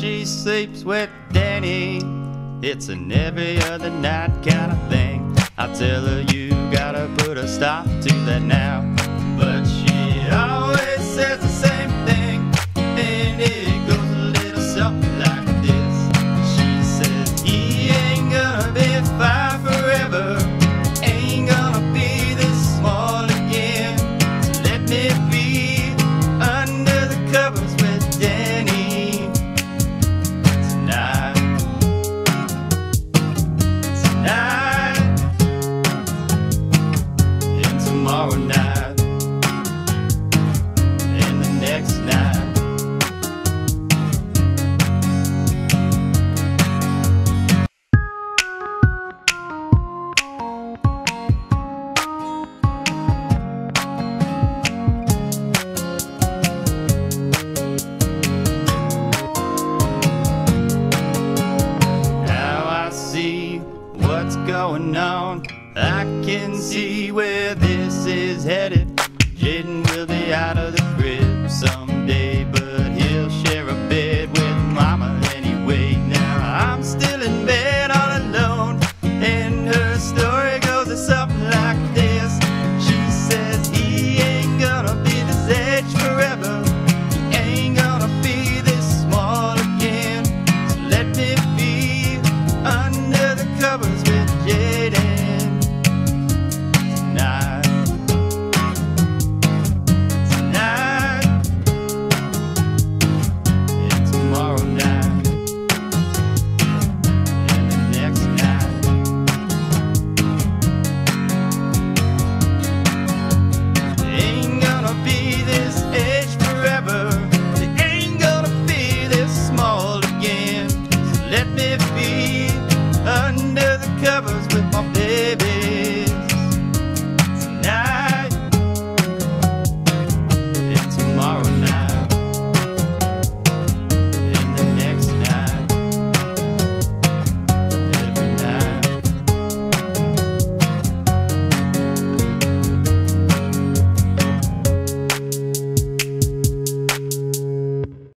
sleeps with Danny. It's an every other night kind of thing. I tell her you gotta put a stop to that now. Tomorrow night and the next night. Now I see what's going on. I can see where this is headed. Jaden will be out and